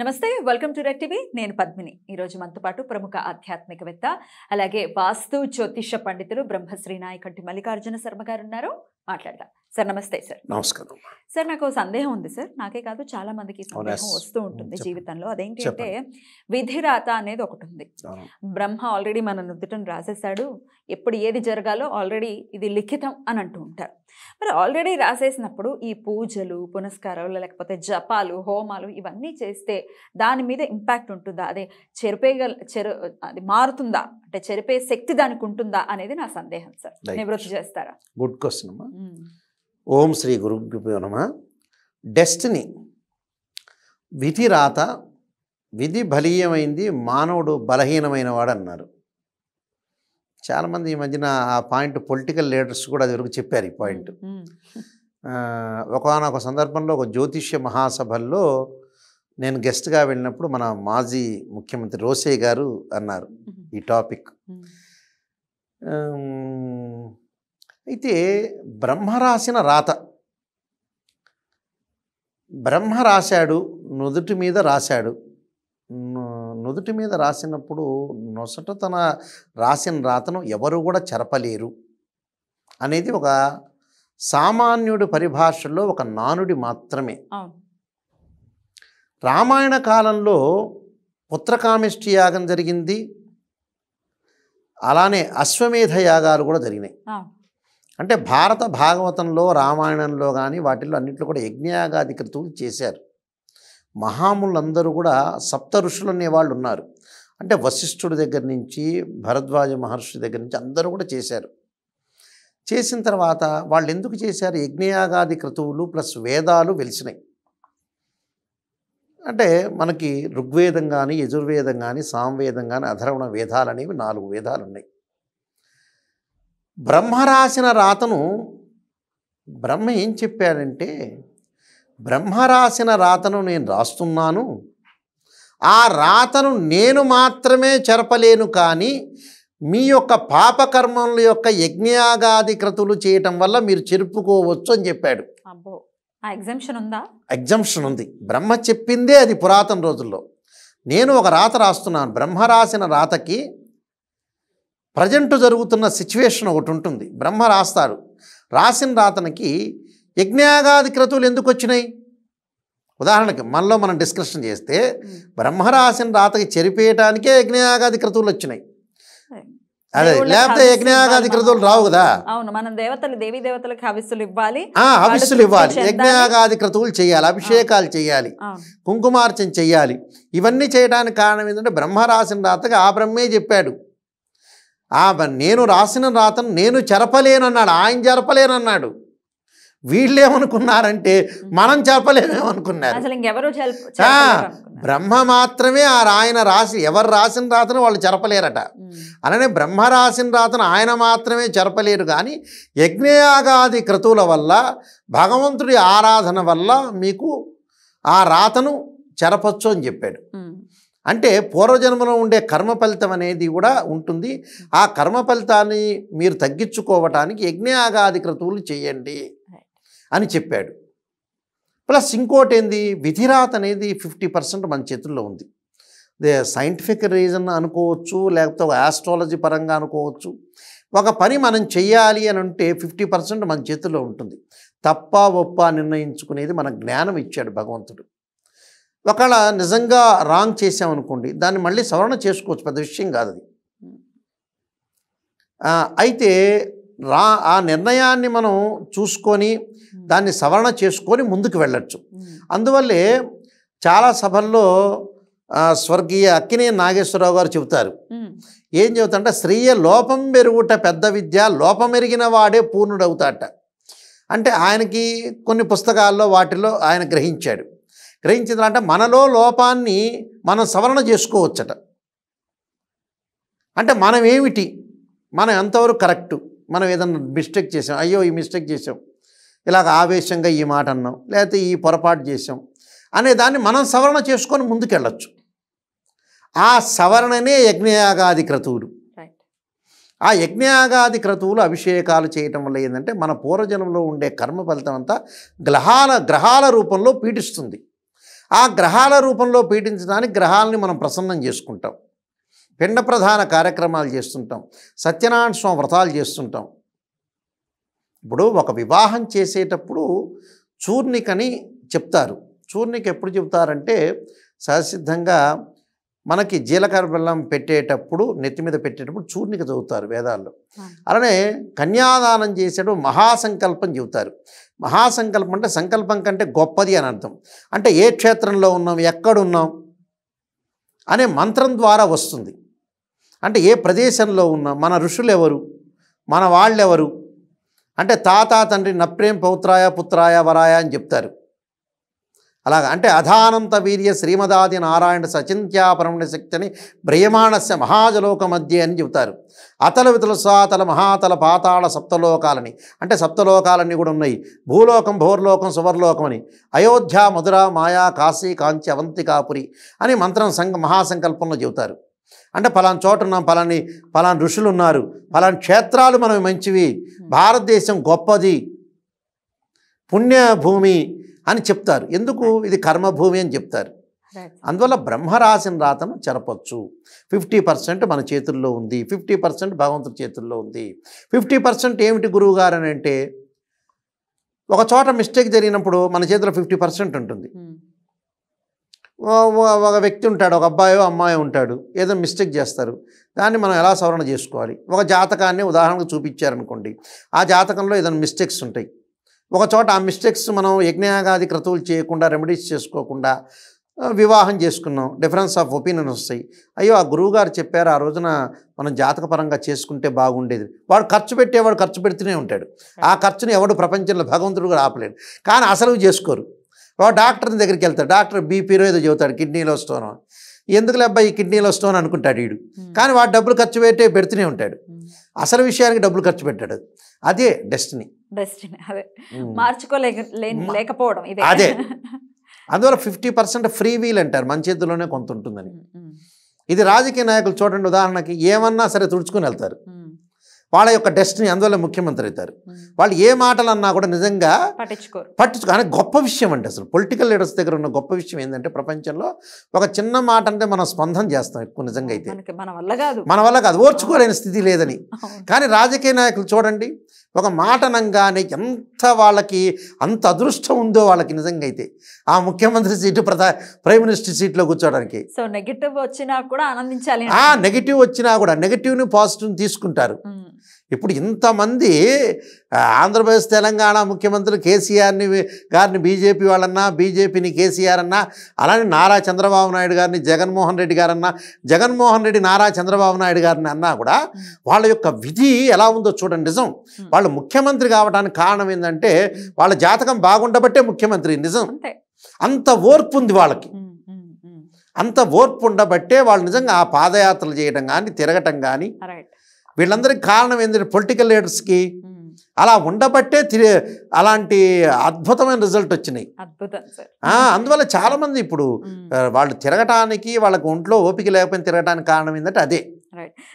నమస్తే welcome to red TV. నేను పద్మిని. ఈరోజు మనతో పాటు ప్రముఖ ఆధ్యాత్మికవేత్త అలాగే వాస్తు జ్యోతిష పండితులు బ్రహ్మశ్రీ నాయకంటి మల్లికార్జున శర్మ గారు ఉన్నారు. మాట్లాడదాం. సార్ నమస్తే సార్. నమస్కారం. సార్ నాకు సందేహం ఉంది సార్. నాకే కాదు చాలా మందికి? సందేహం వస్తూ ఉంటుంది. జీవితంలో. అదేంటి అంటే. విధిరాత అనేది ఒకటి ఉంది. బ్రహ్మ ఆల్రెడీ మన నుదుటను రాసేసాడు ఎప్పుడు ఏది జరగాలో ఆల్రెడీ ఇది లిఖితం అని అంటూ ఉంటారు. మరి ఆల్రెడీ రాసేసినప్పుడు ఈ పూజలు పునస్కారాలు లేకపోతే జపాలు హోమాలు ఇవన్నీ చేస్తే దాని మీద ఇంపాక్ట్ ఉంటుందా? అదే చెరిపేయగల చెరు అది మారుతుందా? అంటే చెరిపే శక్తి దానికి ఉంటుందా? అనేది నా సందేహం సార్. నివృత్తి చేస్తారా? Good question. ఓం శ్రీ గురుభ్యో నమ. డెస్టినీ. విధి రాత విధి బలీయమైంది మానవుడు బలహీనమైన వాడు అన్నారు చాలామంది ఈ మధ్యన ఆ పాయింట్ పొలిటికల్ లీడర్స్ కూడా అది వరకు చెప్పారు ఈ పాయింట్. ఒకనొక సందర్భంలో ఒక జ్యోతిష్య మహాసభల్లో నేను గెస్ట్గా వెళ్ళినప్పుడు మన మాజీ ముఖ్యమంత్రి రోసే గారు అన్నారు. ఈ టాపిక్. అయితే బ్రహ్మ రాసిన రాత. బ్రహ్మ రాశాడు నుదుటి మీద రాశాడు. నుదుటి మీద రాసినప్పుడు నొసట తన రాసిన రాతను ఎవరు కూడా చెరపలేరు అనేది ఒక సామాన్యుడి పరిభాషలో ఒక నానుడి మాత్రమే. రామాయణ కాలంలో పుత్రకామిష్టి యాగం జరిగింది. అలానే అశ్వమేధ యాగాలు కూడా జరిగినాయి. అంటే భారత భాగవతంలో రామాయణంలో కానీ వాటిల్లో అన్నింటిలో కూడా యజ్ఞయాగాది క్రతువులు చేశారు. మహాములందరూ కూడా సప్త ఋషులు అనేవాళ్ళు ఉన్నారు. అంటే వశిష్ఠుడి దగ్గర నుంచి భరద్వాజ మహర్షి దగ్గర నుంచి అందరూ కూడా చేశారు. చేసిన తర్వాత వాళ్ళు ఎందుకు చేశారు? యజ్ఞయాగాది క్రతువులు ప్లస్ వేదాలు వెలిసినాయి. అంటే మనకి ఋగ్వేదం కానీ యజుర్వేదం కానీ సామవేదం కానీ అధర్వణ వేదాలు అనేవి నాలుగు వేదాలు ఉన్నాయి. బ్రహ్మ రాసిన రాతను బ్రహ్మ ఏం చెప్పాడంటే బ్రహ్మ రాసిన రాతను నేను రాస్తున్నాను. ఆ రాతను నేను మాత్రమే చెరపలేను కానీ మీ యొక్క పాపకర్మల యొక్క యజ్ఞయాగాది క్రతువులు చేయటం వల్ల మీరు చెరుపుకోవచ్చు అని చెప్పాడు. ఎగ్జామ్షన్ ఉందా? ఎగ్జంప్షన్ ఉంది. బ్రహ్మ చెప్పిందే అది పురాతన రోజుల్లో. నేను ఒక రాత రాస్తున్నాను. బ్రహ్మ రాసిన రాతకి ప్రజెంట్ జరుగుతున్న సిచ్యువేషన్ ఒకటి ఉంటుంది. బ్రహ్మ రాస్తాడు రాసిన రాతనికి యజ్ఞయాగాది క్రతువులు ఎందుకు వచ్చినాయి? ఉదాహరణకి మనలో మనం డిస్కషన్ చేస్తే. బ్రహ్మ రాసిన రాతకి చెరిపేయటానికే యజ్ఞయాగాది క్రతువులు వచ్చినాయి. అదే. లేకపోతే యజ్ఞయాగాది క్రతువులు. రావు కదా? అవును మనం దేవతలు దేవీ దేవతలకు హవిస్సులు ఇవ్వాలి. హవిస్సులు ఇవ్వాలి. యజ్ఞయాగాది క్రతువులు చేయాలి అభిషేకాలు చేయాలి కుంకుమార్చన చెయ్యాలి ఇవన్నీ చేయడానికి కారణం ఏంటంటే బ్రహ్మ రాసిన రాతకి ఆ బ్రహ్మే చెప్పాడు. నేను రాసిన రాతను నేను చెరపలేనన్నాడు ఆయన చెరపలేనన్నాడు వీళ్ళేమనుకున్నారంటే మనం అనుకున్నారు. బ్రహ్మ మాత్రమే ఆ ఆయన రాసి ఎవరు రాసిన రాతను వాళ్ళు చెరపలేరట. అలానే బ్రహ్మ రాసిన రాతను ఆయన మాత్రమే చెరపలేరు కానీ యజ్ఞయాగాది క్రతువుల వల్ల భగవంతుడి ఆరాధన వల్ల మీకు ఆ రాతను చెరపచ్చు అని చెప్పాడు. అంటే పూర్వజన్మలో ఉండే కర్మ ఫలితం అనేది కూడా ఉంటుంది. ఆ కర్మ ఫలితాన్ని మీరు తగ్గించుకోవటానికి యజ్ఞయాగాది క్రతువులు చేయండి అని చెప్పాడు. ప్లస్ ఇంకోటి ఏంది విధిరాత అనేది ఫిఫ్టీ పర్సెంట్ మన చేతుల్లో ఉంది. దే సైంటిఫిక్ రీజన్ అనుకోవచ్చు లేకపోతే ఒక ఆస్ట్రాలజీ పరంగా అనుకోవచ్చు. ఒక పని మనం చెయ్యాలి అని అంటే ఫిఫ్టీ పర్సెంట్ మన చేతుల్లో ఉంటుంది. తప్ప ఒప్ప నిర్ణయించుకునేది మన జ్ఞానం ఇచ్చాడు భగవంతుడు. ఒకవేళ నిజంగా రాంగ్ చేసామనుకోండి దాన్ని మళ్ళీ సవరణ చేసుకోవచ్చు పెద్ద విషయం కాదు అది. అయితే రా ఆ నిర్ణయాన్ని మనం చూసుకొని దాన్ని సవరణ చేసుకొని ముందుకు వెళ్ళొచ్చు. అందువల్లే చాలా సభల్లో స్వర్గీయ అక్కినే నాగేశ్వరరావు గారు చెబుతారు. ఏం చెబుతారంటే స్త్రీయ లోపం మెరుగుట పెద్ద విద్య లోపమెరిగిన వాడే పూర్ణుడవుతాట. అంటే ఆయనకి కొన్ని పుస్తకాల్లో వాటిలో ఆయన గ్రహించాడు. గ్రహించిన అంటే మనలో లోపాన్ని మనం సవరణ చేసుకోవచ్చట. అంటే మనం ఏమిటి మనం ఎంతవరకు కరెక్టు? మనం ఏదన్నా మిస్టేక్ చేసాం. అయ్యో ఈ మిస్టేక్ చేసాం. ఇలాగ ఆవేశంగా ఈ మాట అన్నాం. లేకపోతే ఈ పొరపాటు చేసాం అనే దాన్ని మనం సవరణ చేసుకొని ముందుకెళ్ళచ్చు. ఆ సవరణనే యజ్ఞయాగాది క్రతువులు. ఆ యజ్ఞయాగాది క్రతువులు అభిషేకాలు చేయటం వల్ల ఏంటంటే మన పూర్వజన్మలో ఉండే కర్మ ఫలితం అంతా గ్రహాల గ్రహాల రూపంలో పీడిస్తుంది. ఆ గ్రహాల రూపంలో పీడించడానికి గ్రహాలని మనం ప్రసన్నం చేసుకుంటాం. పిండ ప్రధాన కార్యక్రమాలు చేస్తుంటాం. సత్యనారాయణ స్వామి వ్రతాలు చేస్తుంటాం. ఇప్పుడు ఒక వివాహం చేసేటప్పుడు చూర్ణికని చెప్తారు. చూర్ణిక ఎప్పుడు చెప్తారంటే సహసిద్ధంగా మనకి జీలకర్ర బెల్లం పెట్టేటప్పుడు నెత్తి మీద పెట్టేటప్పుడు చూర్ణిక చదువుతారు వేదాల్లో. అలానే కన్యాదానం చేసేటప్పుడు మహాసంకల్పం చెబుతారు. మహాసంకల్పం అంటే సంకల్పం కంటే గొప్పది అని అర్థం. అంటే ఏ క్షేత్రంలో ఉన్నాం ఎక్కడున్నాం అనే మంత్రం ద్వారా వస్తుంది. అంటే ఏ ప్రదేశంలో ఉన్నాం మన ఋషులు ఎవరు మన వాళ్ళెవరు? అంటే తాత తండ్రి నప్రేం పౌత్రాయ పుత్రాయ వరాయ అని చెప్తారు. అలాగా అంటే అధానంత వీర్య శ్రీమదాది నారాయణ సచింత్యాపరమణ శక్తిని బ్రహ్మాణస్య మహాజలోక మధ్య అని చెబుతారు. అతల వితల సాతల మహాతల పాతాళ సప్తలోకాలని. అంటే సప్తలోకాలన్నీ కూడా ఉన్నాయి. భూలోకం భోర్లోకం సువర్లోకం అని. అయోధ్య మధుర మాయా కాశీ కాంచి అవంతికాపురి అని మంత్రం సంఘ మహాసంకల్పంలో చెబుతారు. అంటే పలానా చోట ఉన్నాం పలాని పలాని ఋషులు ఉన్నారు. పలాని క్షేత్రాలు మనవి మంచివి. భారతదేశం గొప్పది. పుణ్యభూమి. అని చెప్తారు. ఎందుకు? ఇది కర్మభూమి అని చెప్తారు. అందువల్ల బ్రహ్మరాశిన రాతను చెరపచ్చు. ఫిఫ్టీ పర్సెంట్ మన చేతుల్లో ఉంది. ఫిఫ్టీ పర్సెంట్ భగవంతుడి చేతుల్లో ఉంది. ఫిఫ్టీ పర్సెంట్ ఏమిటి గురువు గారు అని అంటే ఒక చోట మిస్టేక్ జరిగినప్పుడు మన చేతిలో ఫిఫ్టీ పర్సెంట్ ఉంటుంది. ఓ- ఒక వ్యక్తి ఉంటాడు ఒక అబ్బాయో అమ్మాయో ఉంటాడు ఏదో మిస్టేక్ చేస్తారు. దాన్ని మనం ఎలా సవరణ చేసుకోవాలి? ఒక జాతకాన్ని ఉదాహరణకు చూపించారనుకోండి. ఆ జాతకంలో ఏదైనా మిస్టేక్స్ ఉంటాయి. ఒక చోట ఆ మిస్టేక్స్ మనం యజ్ఞయాగాది క్రతువులు చేయకుండా రెమెడీస్ చేసుకోకుండా వివాహం చేసుకున్నాం. డిఫరెన్స్ ఆఫ్ ఒపీనియన్ వస్తాయి. అయ్యో ఆ గురువుగారు చెప్పారు ఆ రోజున మనం జాతకపరంగా చేసుకుంటే బాగుండేది. వాడు ఖర్చు పెట్టేవాడు ఖర్చు పెడుతూనే ఉంటాడు. ఆ ఖర్చుని ఎవడు ప్రపంచంలో భగవంతుడు కూడా ఆపలేడు. కానీ అసలు చేసుకోరు. వాడు డాక్టర్ దగ్గరికి వెళ్తాడు. డాక్టర్ బీపీలో ఏదో చెబుతాడు కిడ్నీలో స్టోన్ ఎందుకు అబ్బాయి ఈ కిడ్నీలో స్టోన్ అనుకుంటాడు వీడు. కానీ వాడు డబ్బులు ఖర్చు పెట్టే పెడుతూనే ఉంటాడు. అసలు విషయానికి డబ్బులు ఖర్చు పెట్టాడు. అదే డెస్టినీ డెస్టినీ అదే మార్చుకోలేక లేకపోవడం ఇదే. అదే. అందువల్ల ఫిఫ్టీ పర్సెంట్ ఫ్రీ వీల్ అంటారు. మన చేతిలోనే కొంత ఉంటుందని. ఇది రాజకీయ నాయకులు చూడండి ఉదాహరణకి ఏమన్నా సరే తుడుచుకుని వెళ్తారు. వాళ్ళ యొక్క డెస్టినీ అందువల్ల ముఖ్యమంత్రి అవుతారు. వాళ్ళు ఏ మాటలు అన్నా కూడా నిజంగా పట్టించుకోరు. పట్టించుకో కానీ గొప్ప విషయం అంటే అసలు. పొలిటికల్ లీడర్స్ దగ్గర ఉన్న గొప్ప విషయం ఏంటంటే ప్రపంచంలో ఒక చిన్న మాట అంటే మనం స్పందన చేస్తాం ఎక్కువ నిజంగా అయితే. మన వల్ల కాదు. మన వల్ల కాదు. ఓర్చుకోలేని స్థితి లేదని. కానీ రాజకీయ నాయకులు చూడండి ఒక మాట అనగానే ఎంత వాళ్ళకి అంత అదృష్టం ఉందో వాళ్ళకి నిజంగా అయితే. ఆ ముఖ్యమంత్రి సీటు ప్రధా ప్రైమ్ మినిస్టర్ సీట్లో కూర్చోవడానికి సో నెగిటివ్ వచ్చినా కూడా ఆనందించాలి. ఆ నెగిటివ్ వచ్చినా కూడా నెగిటివ్ని పాజిటివ్ని తీసుకుంటారు. ఇప్పుడు ఇంతమంది ఆంధ్రప్రదేశ్ తెలంగాణ ముఖ్యమంత్రులు కేసీఆర్ని గారిని బీజేపీ వాళ్ళన్నా బీజేపీని కేసీఆర్ అన్నా అలానే నారా చంద్రబాబు నాయుడు గారిని జగన్మోహన్ రెడ్డి గారన్నా జగన్మోహన్ రెడ్డి నారా చంద్రబాబు నాయుడు గారిని అన్నా కూడా వాళ్ళ యొక్క విధి ఎలా ఉందో చూడండి నిజం. వాళ్ళు ముఖ్యమంత్రి కావడానికి కారణం ఏంటంటే వాళ్ళ జాతకం బాగుండబట్టే ముఖ్యమంత్రి నిజం. అంతే. ఓర్పు ఉంది వాళ్ళకి. అంత ఓర్పు ఉండబట్టే వాళ్ళు నిజంగా ఆ పాదయాత్రలు చేయడం కానీ తిరగటం కానీ వీళ్ళందరికీ కారణం ఏంటంటే పొలిటికల్ లీడర్స్కి అలా ఉండబట్టే తిరి అలాంటి అద్భుతమైన రిజల్ట్ వచ్చినాయి. అద్భుతం సార్. ఆ, అందువల్ల చాలామంది ఇప్పుడు వాళ్ళు తిరగటానికి వాళ్ళకు ఒంట్లో ఓపిక లేకపోయినా తిరగటానికి కారణం ఏంటంటే అదే.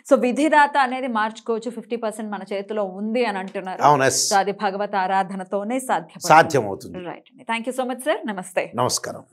సో విధిరాత అనేది మార్చుకోవచ్చు ఫిఫ్టీ పర్సెంట్ మన చేతిలో ఉంది అని అంటున్నారు. సో అది భగవత్ ఆరాధనతోనే సాధ్యం సాధ్యమవుతుంది. Right thank you so much sir నమస్తే నమస్కారం.